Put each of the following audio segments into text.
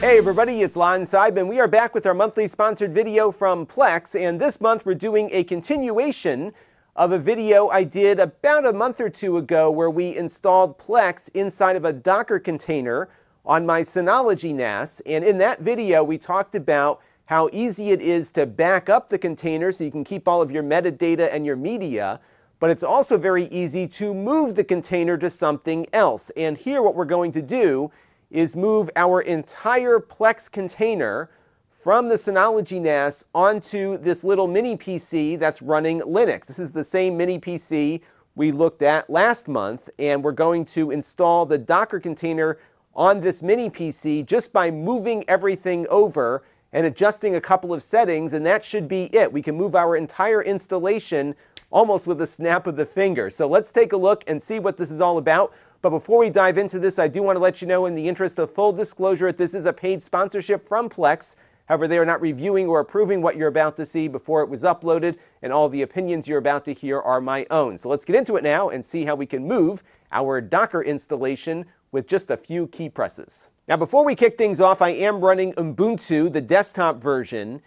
Hey everybody, it's Lon Seidman. We are back with our monthly sponsored video from Plex, and this month we're doing a continuation of a video I did about a month or two ago where we installed Plex inside of a Docker container on my Synology NAS. And in that video, we talked about how easy it is to back up the container so you can keep all of your metadata and your media, but it's also very easy to move the container to something else. And here what we're going to do is move our entire Plex container from the Synology NAS onto this little mini PC that's running Linux. This is the same mini PC we looked at last month, and we're going to install the Docker container on this mini PC just by moving everything over and adjusting a couple of settings, and that should be it. We can move our entire installation almost with a snap of the finger. So let's take a look and see what this is all about. But before we dive into this, I do want to let you know in the interest of full disclosure that this is a paid sponsorship from Plex. However, they are not reviewing or approving what you're about to see before it was uploaded, and all the opinions you're about to hear are my own. So let's get into it now and see how we can move our Docker installation with just a few key presses. Now, before we kick things off, I am running Ubuntu, the desktop version,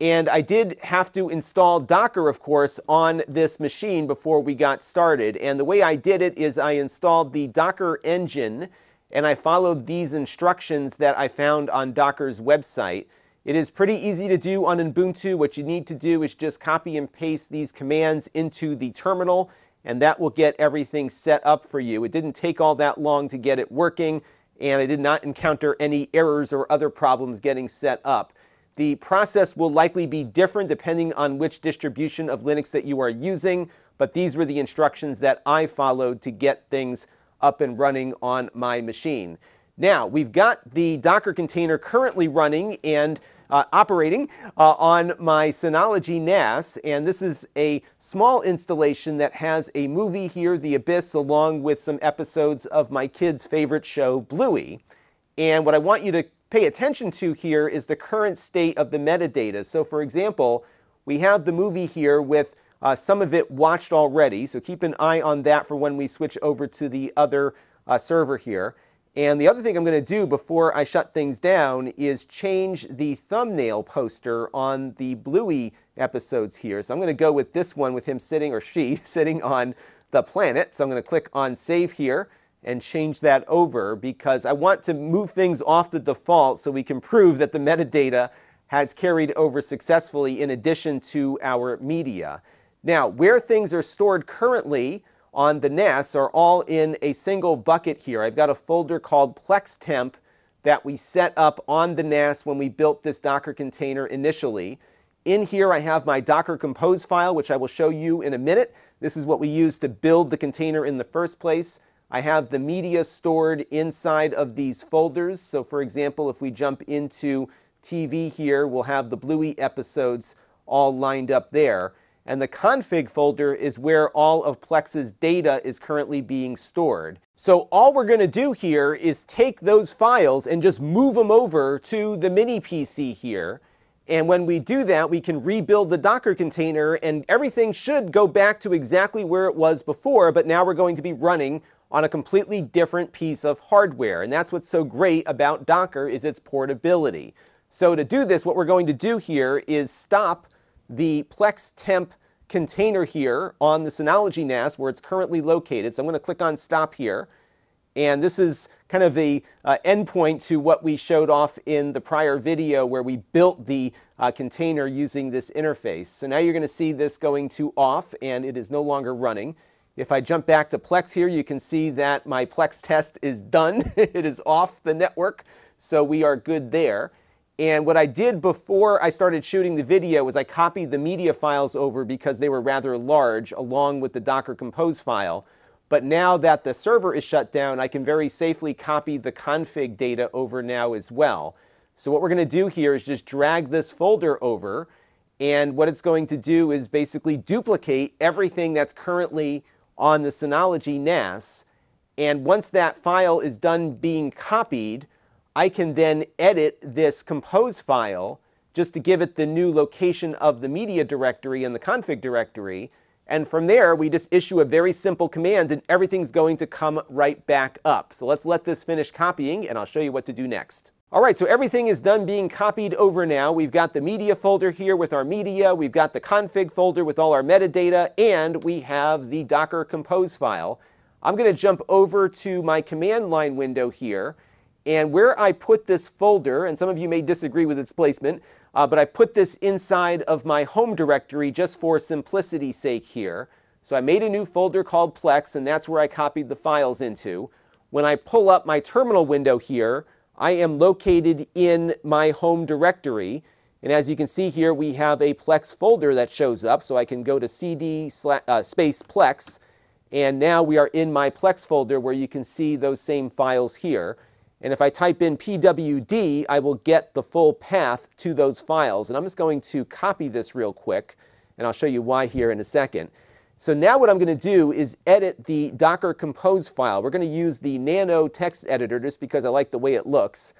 and I did have to install Docker, of course, on this machine before we got started. And the way I did it is I installed the Docker engine and I followed these instructions that I found on Docker's website. It is pretty easy to do on Ubuntu. What you need to do is just copy and paste these commands into the terminal and that will get everything set up for you. It didn't take all that long to get it working and I did not encounter any errors or other problems getting set up. The process will likely be different depending on which distribution of Linux that you are using, but these were the instructions that I followed to get things up and running on my machine. Now, we've got the Docker container currently running and uh, operating uh, on my Synology NAS, and this is a small installation that has a movie here, The Abyss, along with some episodes of my kids' favorite show, Bluey. And what I want you to pay attention to here is the current state of the metadata. So for example, we have the movie here with uh, some of it watched already, so keep an eye on that for when we switch over to the other uh, server here. And the other thing I'm going to do before I shut things down is change the thumbnail poster on the Bluey episodes here. So I'm going to go with this one with him sitting, or she, sitting on the planet. So I'm going to click on Save here and change that over because I want to move things off the default so we can prove that the metadata has carried over successfully in addition to our media. Now, where things are stored currently on the NAS are all in a single bucket here. I've got a folder called PlexTemp that we set up on the NAS when we built this Docker container initially. In here I have my Docker Compose file, which I will show you in a minute. This is what we used to build the container in the first place. I have the media stored inside of these folders. So for example, if we jump into TV here, we'll have the Bluey episodes all lined up there. And the config folder is where all of Plex's data is currently being stored. So all we're going to do here is take those files and just move them over to the mini PC here. And when we do that, we can rebuild the Docker container and everything should go back to exactly where it was before, but now we're going to be running on a completely different piece of hardware. And that's what's so great about Docker is its portability. So to do this, what we're going to do here is stop the Plex temp container here on the Synology NAS where it's currently located. So I'm going to click on stop here. And this is kind of the uh, endpoint to what we showed off in the prior video where we built the uh, container using this interface. So now you're going to see this going to off and it is no longer running. If I jump back to Plex here, you can see that my Plex test is done. it is off the network, so we are good there. And what I did before I started shooting the video was I copied the media files over because they were rather large along with the Docker Compose file. But now that the server is shut down, I can very safely copy the config data over now as well. So what we're going to do here is just drag this folder over. And what it's going to do is basically duplicate everything that's currently on the Synology NAS. And once that file is done being copied, I can then edit this compose file just to give it the new location of the media directory and the config directory. And from there, we just issue a very simple command and everything's going to come right back up. So let's let this finish copying and I'll show you what to do next. All right, so everything is done being copied over now. We've got the media folder here with our media, we've got the config folder with all our metadata, and we have the Docker compose file. I'm going to jump over to my command line window here, and where I put this folder, and some of you may disagree with its placement, uh, but I put this inside of my home directory just for simplicity's sake here. So I made a new folder called Plex, and that's where I copied the files into. When I pull up my terminal window here, I am located in my home directory. And as you can see here, we have a Plex folder that shows up. So I can go to cd uh, space Plex. And now we are in my Plex folder where you can see those same files here. And if I type in pwd, I will get the full path to those files. And I'm just going to copy this real quick. And I'll show you why here in a second. So now what I'm going to do is edit the Docker Compose file. We're going to use the Nano text editor just because I like the way it looks.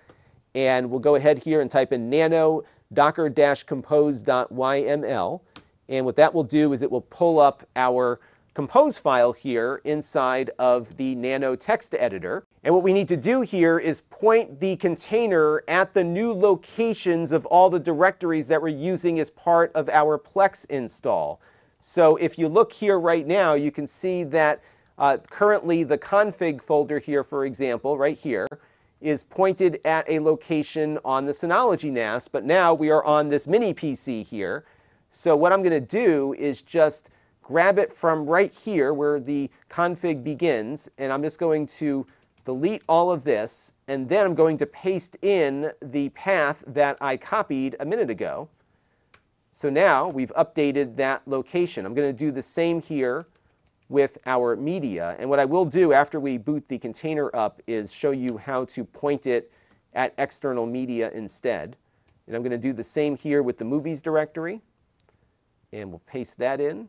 And we'll go ahead here and type in nano docker-compose.yml. And what that will do is it will pull up our compose file here inside of the nano text editor. And what we need to do here is point the container at the new locations of all the directories that we're using as part of our Plex install. So if you look here right now, you can see that uh, currently the config folder here, for example, right here, is pointed at a location on the Synology NAS, but now we are on this mini PC here. So what I'm going to do is just grab it from right here where the config begins, and I'm just going to delete all of this, and then I'm going to paste in the path that I copied a minute ago. So now we've updated that location. I'm going to do the same here with our media. And what I will do after we boot the container up is show you how to point it at external media instead. And I'm going to do the same here with the movies directory. And we'll paste that in.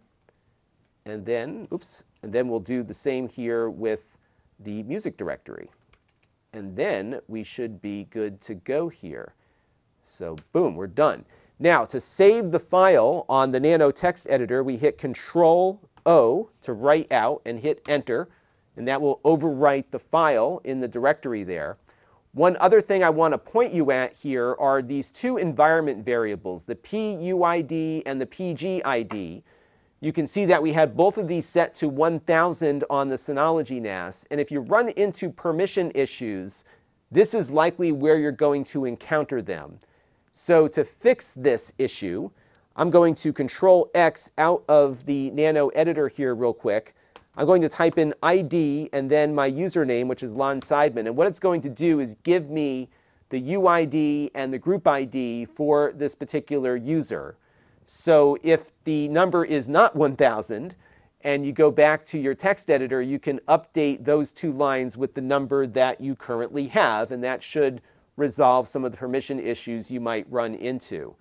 And then, oops, and then we'll do the same here with the music directory. And then we should be good to go here. So boom, we're done. Now, to save the file on the Nano text editor, we hit Control O to write out and hit Enter, and that will overwrite the file in the directory there. One other thing I want to point you at here are these two environment variables, the PUID and the PGID. You can see that we had both of these set to 1000 on the Synology NAS, and if you run into permission issues, this is likely where you're going to encounter them. So to fix this issue, I'm going to Control X out of the Nano editor here real quick. I'm going to type in ID and then my username, which is Lon Seidman. And what it's going to do is give me the UID and the group ID for this particular user. So if the number is not 1000 and you go back to your text editor, you can update those two lines with the number that you currently have, and that should resolve some of the permission issues you might run into.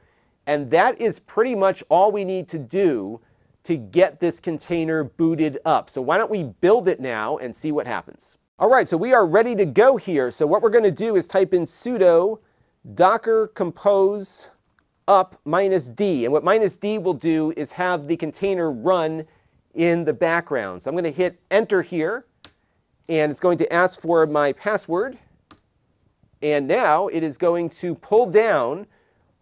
And that is pretty much all we need to do to get this container booted up. So why don't we build it now and see what happens. All right, so we are ready to go here. So what we're going to do is type in sudo docker compose up minus d. And what minus d will do is have the container run in the background. So I'm going to hit enter here, and it's going to ask for my password. And now it is going to pull down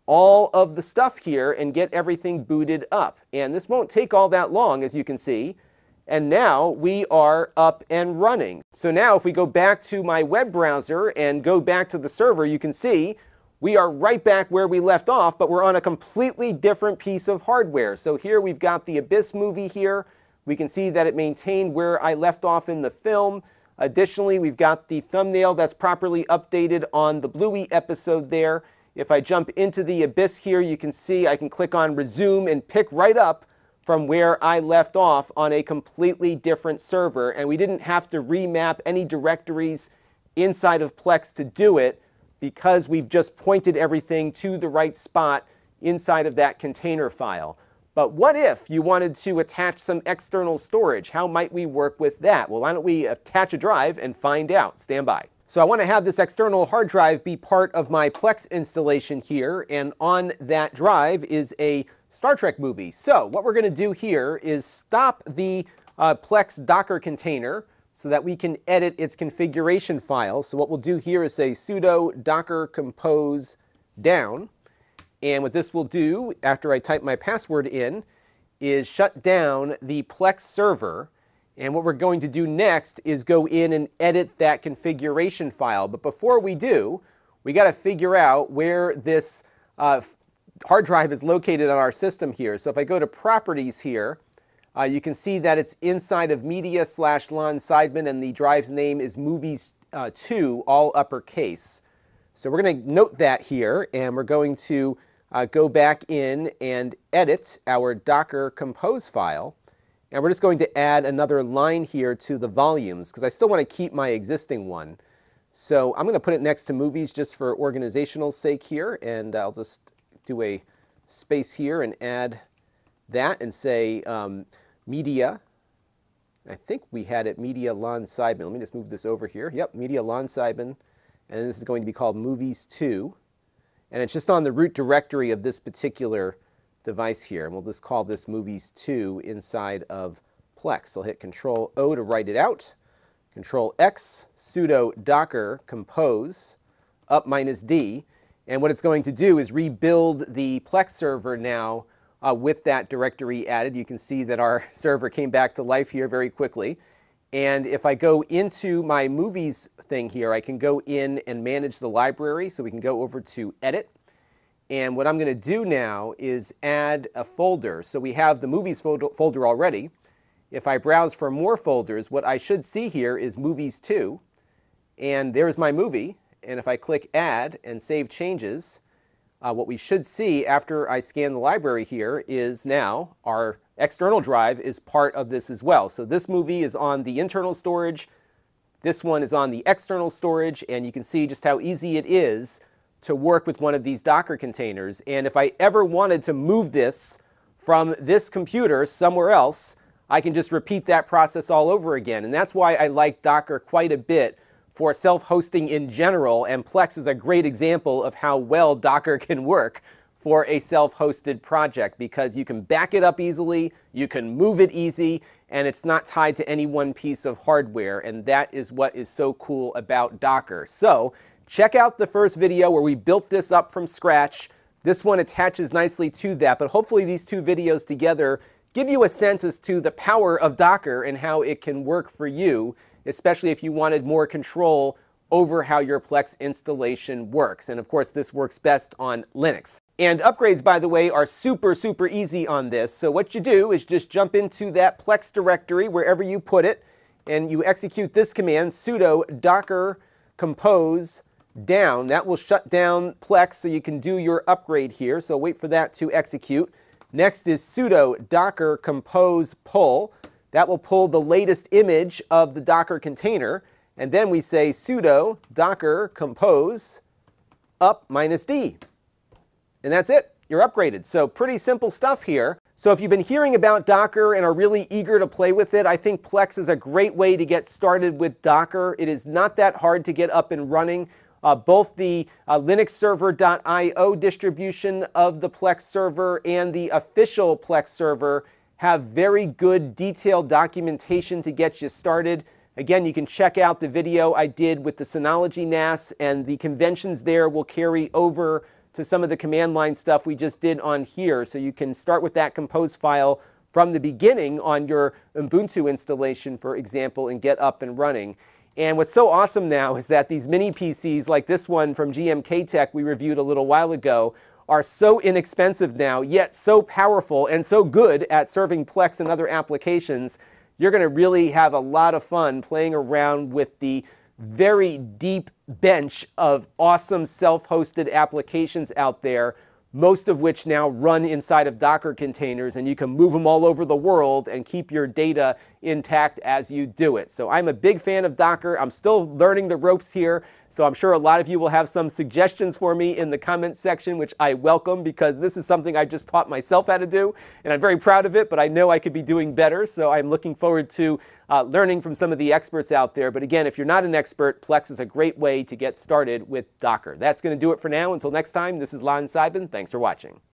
all of the stuff here and get everything booted up. And this won't take all that long, as you can see. And now we are up and running. So now if we go back to my web browser and go back to the server, you can see we are right back where we left off, but we're on a completely different piece of hardware. So here we've got the Abyss movie here. We can see that it maintained where I left off in the film. Additionally, we've got the thumbnail that's properly updated on the Bluey episode there. If I jump into the Abyss here, you can see I can click on resume and pick right up from where I left off on a completely different server. And we didn't have to remap any directories inside of Plex to do it because we've just pointed everything to the right spot inside of that container file. But what if you wanted to attach some external storage? How might we work with that? Well, why don't we attach a drive and find out. Stand by. So I want to have this external hard drive be part of my Plex installation here, and on that drive is a Star Trek movie. So what we're going to do here is stop the uh, Plex Docker container. so that we can edit its configuration file. So what we'll do here is say sudo docker compose down. And what this will do after I type my password in is shut down the Plex server. And what we're going to do next is go in and edit that configuration file. But before we do, we got to figure out where this uh, hard drive is located on our system here. So if I go to properties here, uh, you can see that it's inside of media slash Lon Seidman and the drive's name is movies uh, 2, all uppercase. So we're going to note that here and we're going to uh, go back in and edit our Docker compose file. And we're just going to add another line here to the volumes because I still want to keep my existing one. So I'm going to put it next to movies just for organizational sake here. And I'll just do a space here and add that and say um, media. I think we had it media Lon Seidman. Let me just move this over here. Yep, media Lon Seidman. And this is going to be called movies 2. And it's just on the root directory of this particular device here. And we'll just call this movies 2 inside of Plex. I'll hit Control O to write it out. Control X, sudo docker compose up minus D. And what it's going to do is rebuild the Plex server now uh, with that directory added. You can see that our server came back to life here very quickly. And if I go into my movies thing here, I can go in and manage the library. So we can go over to edit. And what I'm going to do now is add a folder. So we have the movies folder already. If I browse for more folders, what I should see here is movies 2. And there's my movie. And if I click add and save changes, uh, what we should see after I scan the library here is now our external drive is part of this as well. So this movie is on the internal storage. This one is on the external storage. And you can see just how easy it is to work with one of these Docker containers. And if I ever wanted to move this from this computer somewhere else, I can just repeat that process all over again. And that's why I like Docker quite a bit for self-hosting in general, and Plex is a great example of how well Docker can work for a self-hosted project because you can back it up easily, you can move it easy, and it's not tied to any one piece of hardware, and that is what is so cool about Docker. So check out the first video where we built this up from scratch. This one attaches nicely to that, but hopefully these two videos together give you a sense as to the power of Docker and how it can work for you especially if you wanted more control over how your Plex installation works. And of course, this works best on Linux. And upgrades, by the way, are super, super easy on this. So what you do is just jump into that Plex directory, wherever you put it, and you execute this command, sudo docker compose down. That will shut down Plex so you can do your upgrade here. So wait for that to execute. Next is sudo docker compose pull. That will pull the latest image of the Docker container. And then we say sudo docker compose up minus d. And that's it. You're upgraded. So pretty simple stuff here. So if you've been hearing about Docker and are really eager to play with it, I think Plex is a great way to get started with Docker. It is not that hard to get up and running. Uh, both the uh, linuxserver.io distribution of the Plex server and the official Plex server have very good detailed documentation to get you started. Again, you can check out the video I did with the Synology NAS, and the conventions there will carry over to some of the command line stuff we just did on here. So you can start with that compose file from the beginning on your Ubuntu installation, for example, and get up and running. And what's so awesome now is that these mini PCs like this one from GMKtec we reviewed a little while ago are so inexpensive now, yet so powerful and so good at serving Plex and other applications, you're going to really have a lot of fun playing around with the very deep bench of awesome self-hosted applications out there most of which now run inside of Docker containers, and you can move them all over the world and keep your data intact as you do it. So I'm a big fan of Docker. I'm still learning the ropes here, so I'm sure a lot of you will have some suggestions for me in the comments section, which I welcome because this is something I just taught myself how to do, and I'm very proud of it, but I know I could be doing better, so I'm looking forward to uh, learning from some of the experts out there. But again, if you're not an expert, Plex is a great way to get started with Docker. That's going to do it for now. Until next time, this is Lon Seidman. Thanks for watching.